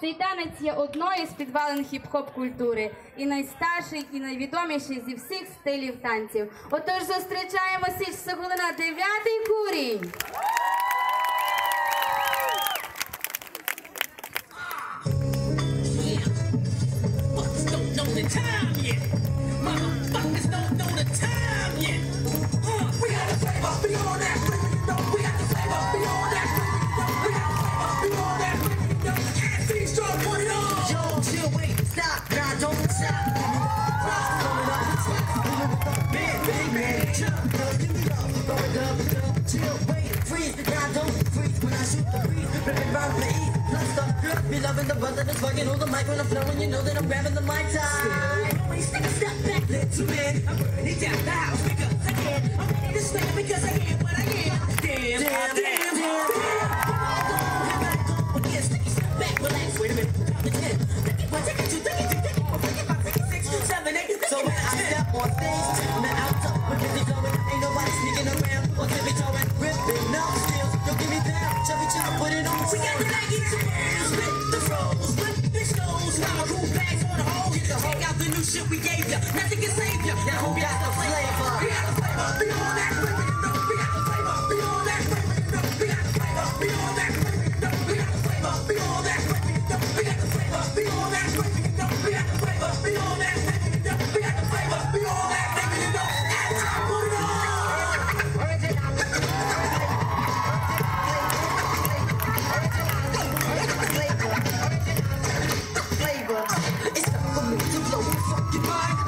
Цей танець є одною з підвалин хіп-хоп культури і найстарший, і найвідоміший зі всіх стилів танців. Отож зустрічаємо Січ Соколина, дев'ятий курінь. Chill, wait, freeze, nah, don't freeze when I shoot the breeze, ripping round the east, plus the grip, be loving the buzz that is fucking hold the mic when I'm flowing, you know that I'm grabbing the mic time. Always take a step back, little man. I'm burning down the house because I can. I'm ready to slam because We got the baggies and bands the the stones. Now cool bags on the hole. Get the whole out the new shit we gave ya. Nothing can save ya. Now got the flavor? We got the flavor. Goodbye.